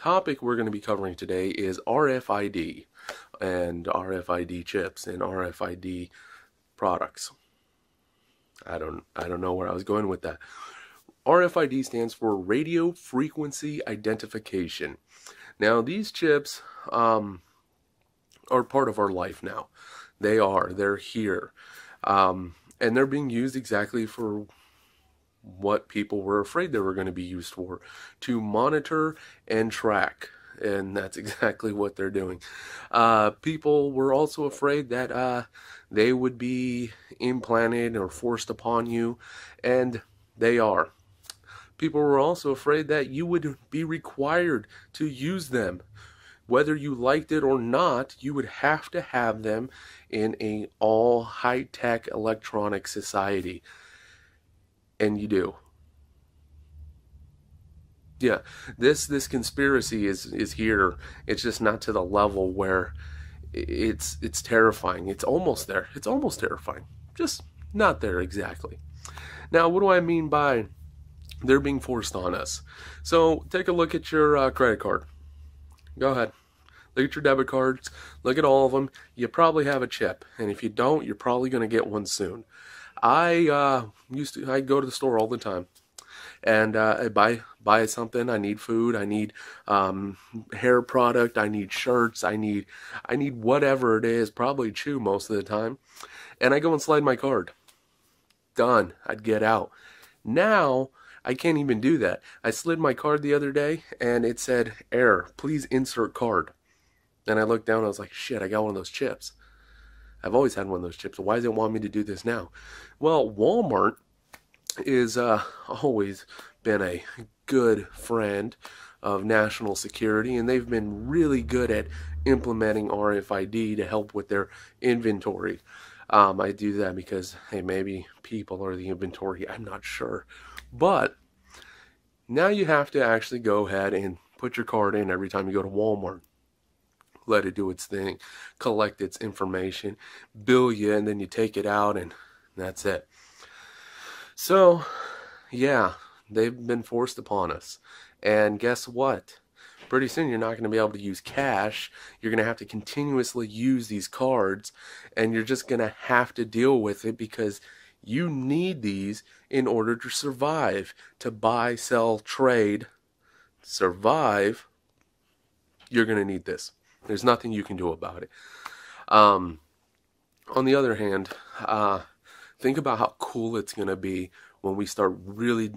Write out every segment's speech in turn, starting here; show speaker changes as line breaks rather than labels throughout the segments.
topic we're going to be covering today is RFID and RFID chips and RFID products. I don't I don't know where I was going with that. RFID stands for radio frequency identification. Now these chips um, are part of our life now. They are. They're here. Um, and they're being used exactly for what people were afraid they were going to be used for to monitor and track. And that's exactly what they're doing. Uh, people were also afraid that uh, they would be implanted or forced upon you, and they are. People were also afraid that you would be required to use them whether you liked it or not, you would have to have them in a all high-tech electronic society. And you do. Yeah, this this conspiracy is is here. It's just not to the level where it's it's terrifying. It's almost there. It's almost terrifying. Just not there exactly. Now, what do I mean by they're being forced on us? So, take a look at your uh, credit card. Go ahead. Look at your debit cards. Look at all of them. You probably have a chip, and if you don't, you're probably going to get one soon. I uh, used to. I go to the store all the time, and uh, I buy buy something. I need food. I need um, hair product. I need shirts. I need I need whatever it is. Probably chew most of the time, and I go and slide my card. Done. I'd get out. Now I can't even do that. I slid my card the other day, and it said error. Please insert card. Then I looked down and I was like, shit, I got one of those chips. I've always had one of those chips. Why does it want me to do this now? Well, Walmart is uh, always been a good friend of national security, and they've been really good at implementing RFID to help with their inventory. Um, I do that because, hey, maybe people are the inventory. I'm not sure. But now you have to actually go ahead and put your card in every time you go to Walmart let it do its thing, collect its information, bill you, and then you take it out, and that's it. So, yeah, they've been forced upon us. And guess what? Pretty soon you're not going to be able to use cash. You're going to have to continuously use these cards, and you're just going to have to deal with it because you need these in order to survive, to buy, sell, trade, survive. You're going to need this. There's nothing you can do about it. Um, on the other hand, uh, think about how cool it's going to be when we start really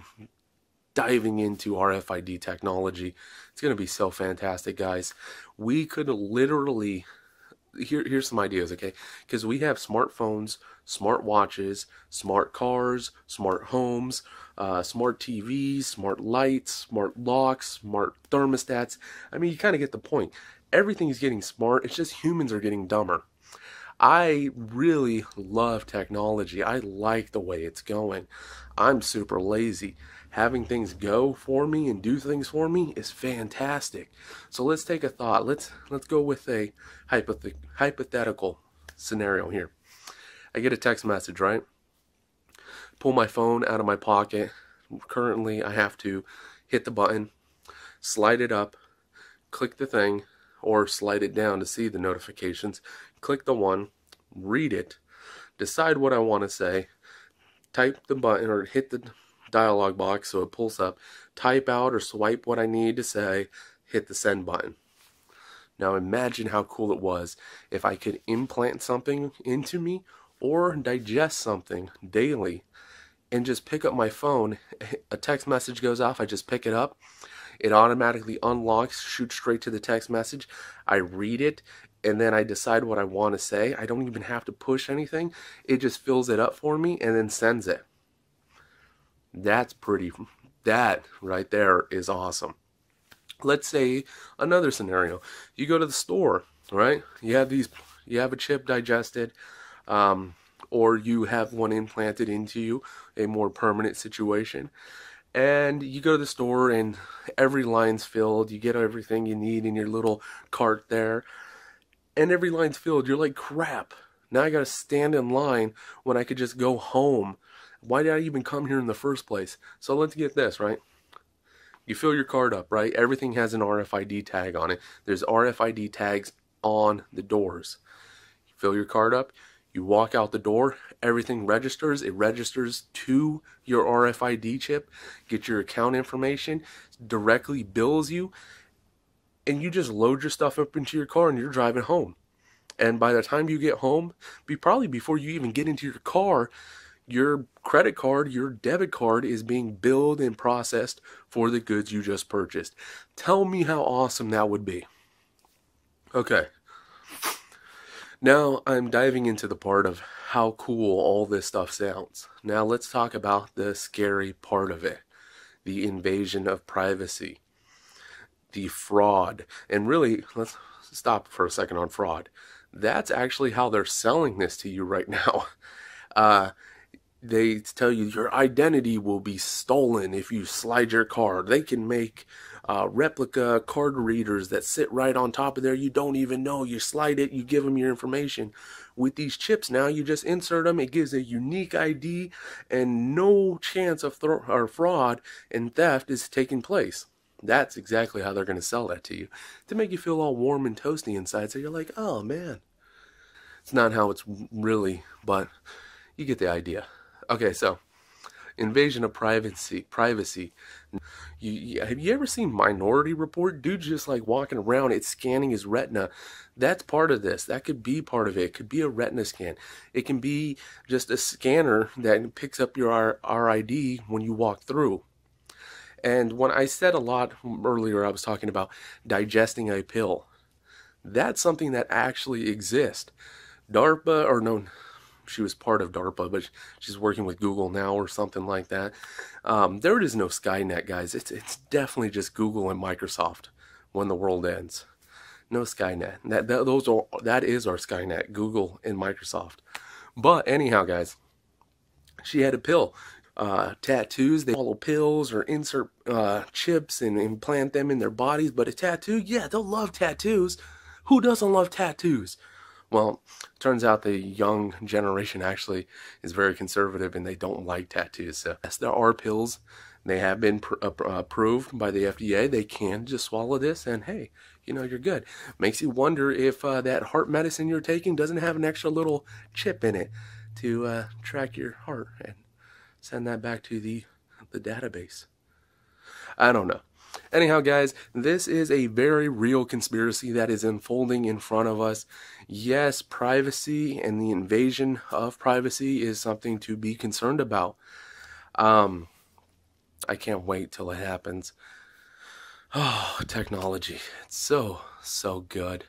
diving into RFID technology. It's going to be so fantastic, guys. We could literally here here's some ideas, okay? Because we have smartphones, smart watches, smart cars, smart homes, uh, smart TVs, smart lights, smart locks, smart thermostats. I mean, you kind of get the point everything is getting smart. It's just humans are getting dumber. I really love technology. I like the way it's going. I'm super lazy. Having things go for me and do things for me is fantastic. So let's take a thought. Let's let's go with a hypoth- hypothetical scenario here. I get a text message, right? Pull my phone out of my pocket. Currently, I have to hit the button, slide it up, click the thing, or slide it down to see the notifications. Click the one, read it, decide what I want to say, type the button or hit the dialog box so it pulls up, type out or swipe what I need to say, hit the send button. Now imagine how cool it was if I could implant something into me or digest something daily and just pick up my phone. A text message goes off, I just pick it up it automatically unlocks, shoots straight to the text message. I read it, and then I decide what I want to say. I don't even have to push anything. It just fills it up for me and then sends it. That's pretty, that right there is awesome. Let's say another scenario. You go to the store, right? You have these, you have a chip digested, um, or you have one implanted into you, a more permanent situation and you go to the store and every line's filled. You get everything you need in your little cart there. And every line's filled. You're like crap. Now i gotta stand in line when i could just go home. Why did i even come here in the first place? So let's get this right? You fill your card up, right? Everything has an RFID tag on it. There's RFID tags on the doors. You fill your card up, you walk out the door, everything registers. It registers to your RFID chip, get your account information, directly bills you, and you just load your stuff up into your car and you're driving home. And by the time you get home, be probably before you even get into your car, your credit card, your debit card is being billed and processed for the goods you just purchased. Tell me how awesome that would be. Okay. Now I'm diving into the part of how cool all this stuff sounds. Now let's talk about the scary part of it the invasion of privacy, the fraud. And really, let's stop for a second on fraud. That's actually how they're selling this to you right now. Uh, they tell you your identity will be stolen if you slide your card. They can make uh, replica card readers that sit right on top of there. You don't even know. You slide it, you give them your information. With these chips now, you just insert them. It gives a unique ID, and no chance of fraud and theft is taking place. That's exactly how they're going to sell that to you to make you feel all warm and toasty inside. So you're like, oh man. It's not how it's really, but you get the idea. Okay, so invasion of privacy. Privacy. You, you, have you ever seen Minority Report? Dude, just like walking around, it's scanning his retina. That's part of this. That could be part of it. It could be a retina scan. It can be just a scanner that picks up your RID when you walk through. And when I said a lot earlier, I was talking about digesting a pill. That's something that actually exists. DARPA, or no, she was part of DARPA, but she's working with Google now or something like that. Um, there is no Skynet, guys. It's it's definitely just Google and Microsoft when the world ends. No Skynet. That, that those are that is our Skynet, Google and Microsoft. But anyhow, guys, she had a pill. Uh, tattoos, they follow pills or insert uh, chips and implant them in their bodies. But a tattoo, yeah, they'll love tattoos. Who doesn't love tattoos? Well, turns out the young generation actually is very conservative and they don't like tattoos. So yes, there are pills. They have been pr- uh, approved by the FDA. They can just swallow this and hey, you know, you're good. Makes you wonder if uh, that heart medicine you're taking doesn't have an extra little chip in it to uh, track your heart and send that back to the the database. I don't know. Anyhow, guys, this is a very real conspiracy that is unfolding in front of us. Yes, privacy and the invasion of privacy is something to be concerned about. Um, I can't wait till it happens. Oh, technology. It's so, so good.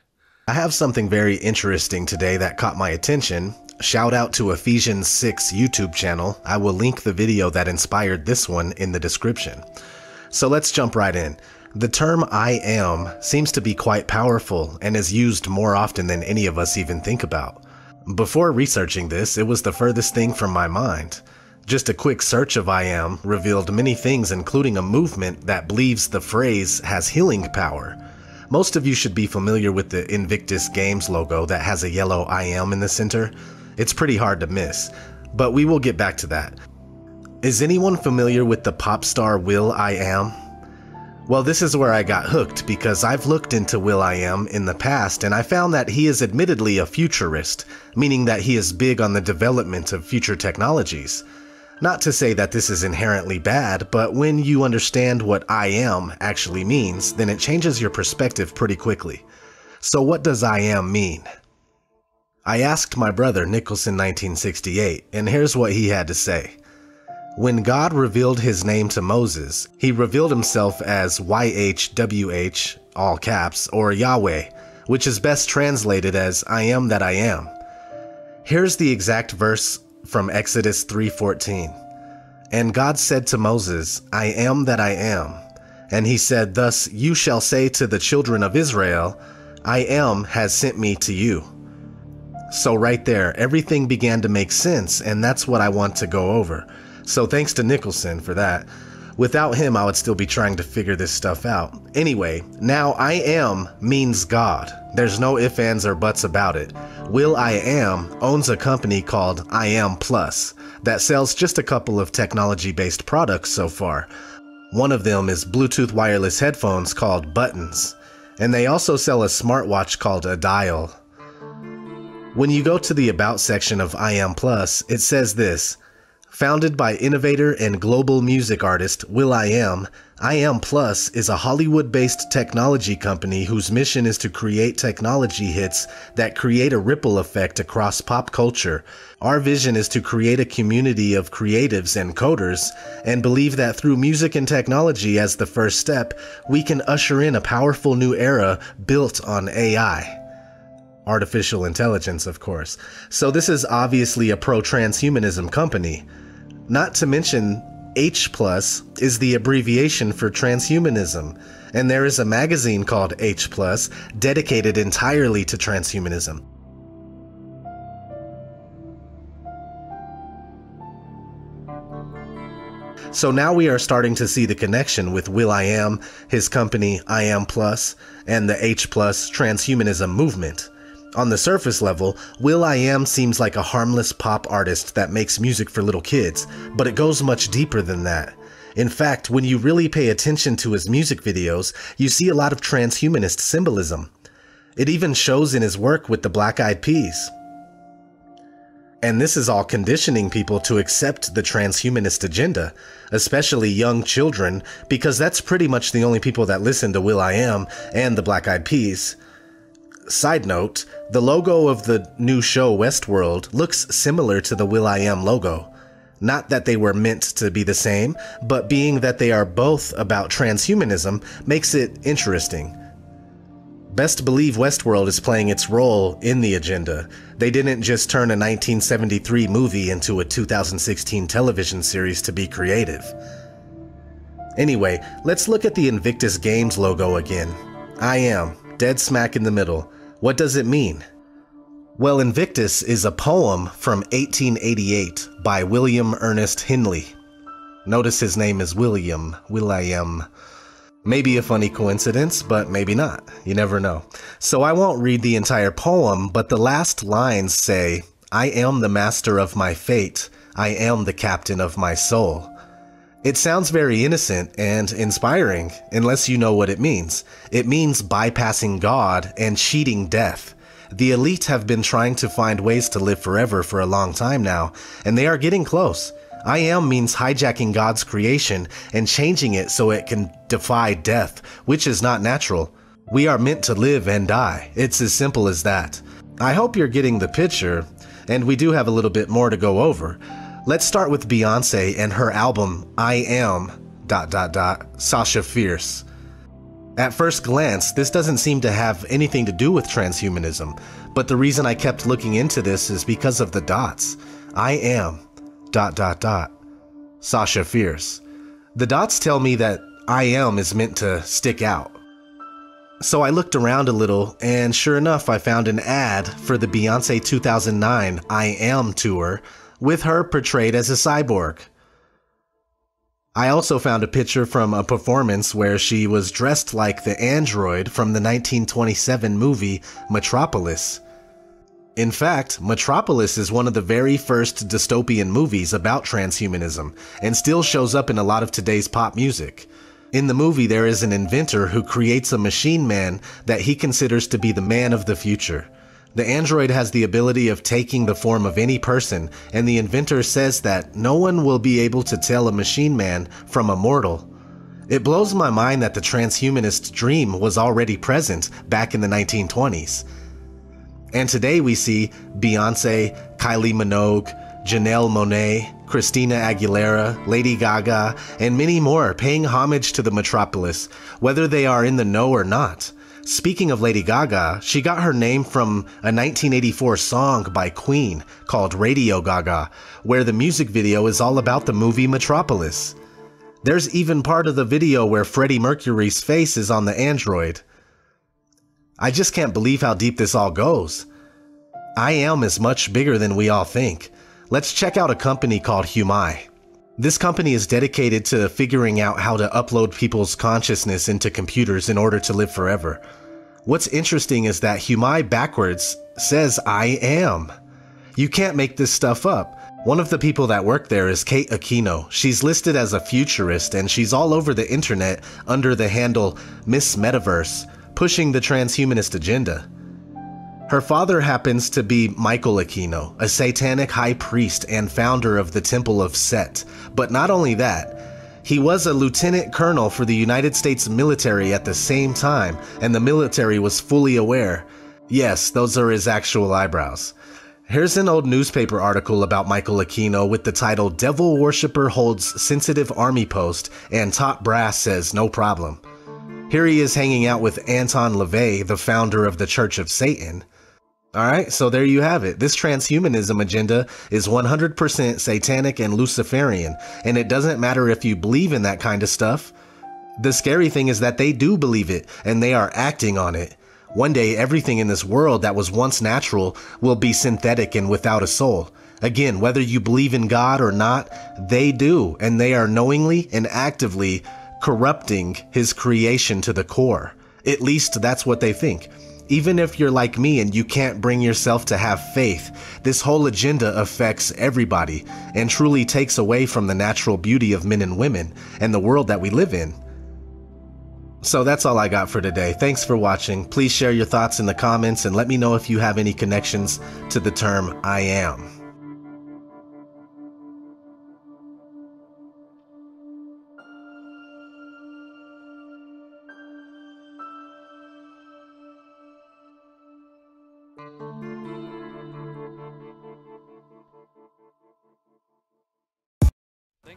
I have something very interesting today that caught my attention. Shout out to Ephesians 6 YouTube channel. I will link the video that inspired this one in the description. So let's jump right in. The term I am seems to be quite powerful and is used more often than any of us even think about. Before researching this, it was the furthest thing from my mind. Just a quick search of I am revealed many things, including a movement that believes the phrase has healing power. Most of you should be familiar with the Invictus Games logo that has a yellow I am in the center. It's pretty hard to miss, but we will get back to that. Is anyone familiar with the pop star Will I Am? Well, this is where I got hooked because I've looked into Will I Am in the past and I found that he is admittedly a futurist, meaning that he is big on the development of future technologies. Not to say that this is inherently bad, but when you understand what I am actually means, then it changes your perspective pretty quickly. So, what does I am mean? I asked my brother Nicholson 1968, and here's what he had to say. When God revealed his name to Moses, he revealed himself as YHWH, all caps, or Yahweh, which is best translated as I am that I am. Here's the exact verse from Exodus 3:14. And God said to Moses, I am that I am. And he said, Thus you shall say to the children of Israel, I am has sent me to you. So, right there, everything began to make sense, and that's what I want to go over. So thanks to Nicholson for that. Without him, I would still be trying to figure this stuff out. Anyway, now I am means God. There's no ifs, ands, or buts about it. Will I Am owns a company called I Am Plus that sells just a couple of technology based products so far. One of them is Bluetooth wireless headphones called Buttons, and they also sell a smartwatch called a Dial. When you go to the About section of I Am Plus, it says this Founded by innovator and global music artist will.i.am, I Am Plus is a Hollywood based technology company whose mission is to create technology hits that create a ripple effect across pop culture. Our vision is to create a community of creatives and coders, and believe that through music and technology as the first step, we can usher in a powerful new era built on AI artificial intelligence, of course. So, this is obviously a pro transhumanism company. Not to mention, H plus is the abbreviation for transhumanism, and there is a magazine called H plus dedicated entirely to transhumanism. So now we are starting to see the connection with Will I Am, his company I Am Plus, and the H Plus transhumanism movement. On the surface level, will.i.am seems like a harmless pop artist that makes music for little kids, but it goes much deeper than that. In fact, when you really pay attention to his music videos, you see a lot of transhumanist symbolism. It even shows in his work with the Black Eyed Peas. And this is all conditioning people to accept the transhumanist agenda, especially young children, because that's pretty much the only people that listen to will.i.am and the Black Eyed Peas. Side note, the logo of the new show Westworld looks similar to the will.i.am logo. Not that they were meant to be the same, but being that they are both about transhumanism makes it interesting. Best believe Westworld is playing its role in the agenda. They didn't just turn a 1973 movie into a 2016 television series to be creative. Anyway, let's look at the Invictus Games logo again. I am, dead smack in the middle. What does it mean? Well, Invictus is a poem from 1888 by William Ernest Henley. Notice his name is William, will.i.am. Maybe a funny coincidence, but maybe not. You never know. So I won't read the entire poem, but the last lines say, I am the master of my fate. I am the captain of my soul. It sounds very innocent and inspiring, unless you know what it means. It means bypassing God and cheating death. The elite have been trying to find ways to live forever for a long time now, and they are getting close. I am means hijacking God's creation and changing it so it can defy death, which is not natural. We are meant to live and die. It's as simple as that. I hope you're getting the picture, and we do have a little bit more to go over. Let's start with Beyonce and her album I Am dot dot dot Sasha Fierce. At first glance, this doesn't seem to have anything to do with transhumanism, but the reason I kept looking into this is because of the dots. I am dot dot dot Sasha Fierce. The dots tell me that I am is meant to stick out. So I looked around a little, and sure enough, I found an ad for the Beyonce 2009 I Am tour with her portrayed as a cyborg. I also found a picture from a performance where she was dressed like the android from the 1927 movie Metropolis. In fact, Metropolis is one of the very first dystopian movies about transhumanism and still shows up in a lot of today's pop music. In the movie, there is an inventor who creates a machine man that he considers to be the man of the future. The android has the ability of taking the form of any person, and the inventor says that no one will be able to tell a machine man from a mortal. It blows my mind that the transhumanist dream was already present back in the 1920s. And today we see Beyonce, Kylie Minogue, Janelle Monáe, Christina Aguilera, Lady Gaga, and many more paying homage to the metropolis, whether they are in the know or not. Speaking of Lady Gaga, she got her name from a 1984 song by Queen called Radio Gaga, where the music video is all about the movie Metropolis. There's even part of the video where Freddie Mercury's face is on the android. I just can't believe how deep this all goes. I Am is much bigger than we all think. Let's check out a company called Humai. This company is dedicated to figuring out how to upload people's consciousness into computers in order to live forever. What's interesting is that Humai backwards says I am. You can't make this stuff up. One of the people that work there is Kate Aquino. She's listed as a futurist and she's all over the internet under the handle Miss Metaverse, pushing the transhumanist agenda. Her father happens to be Michael Aquino, a satanic high priest and founder of the Temple of Set. But not only that, he was a lieutenant colonel for the United States military at the same time, and the military was fully aware. Yes, those are his actual eyebrows. Here's an old newspaper article about Michael Aquino with the title Devil Worshipper Holds Sensitive Army Post and Top Brass Says No Problem. Here he is hanging out with Anton LaVey, the founder of the Church of Satan. Alright, so there you have it. This transhumanism agenda is 100% satanic and Luciferian, and it doesn't matter if you believe in that kind of stuff. The scary thing is that they do believe it, and they are acting on it. One day, everything in this world that was once natural will be synthetic and without a soul. Again, whether you believe in God or not, they do, and they are knowingly and actively corrupting His creation to the core. At least that's what they think. Even if you're like me and you can't bring yourself to have faith, this whole agenda affects everybody and truly takes away from the natural beauty of men and women and the world that we live in. So that's all I got for today. Thanks for watching. Please share your thoughts in the comments and let me know if you have any connections to the term I am.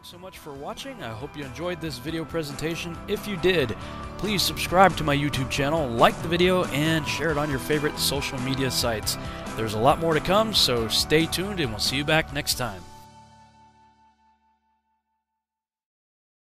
So much for watching. I hope you enjoyed this video presentation. If you did, please subscribe to my YouTube channel, like the video, and share it on your favorite social media sites. There's a lot more to come, so stay tuned and we'll see you back next time.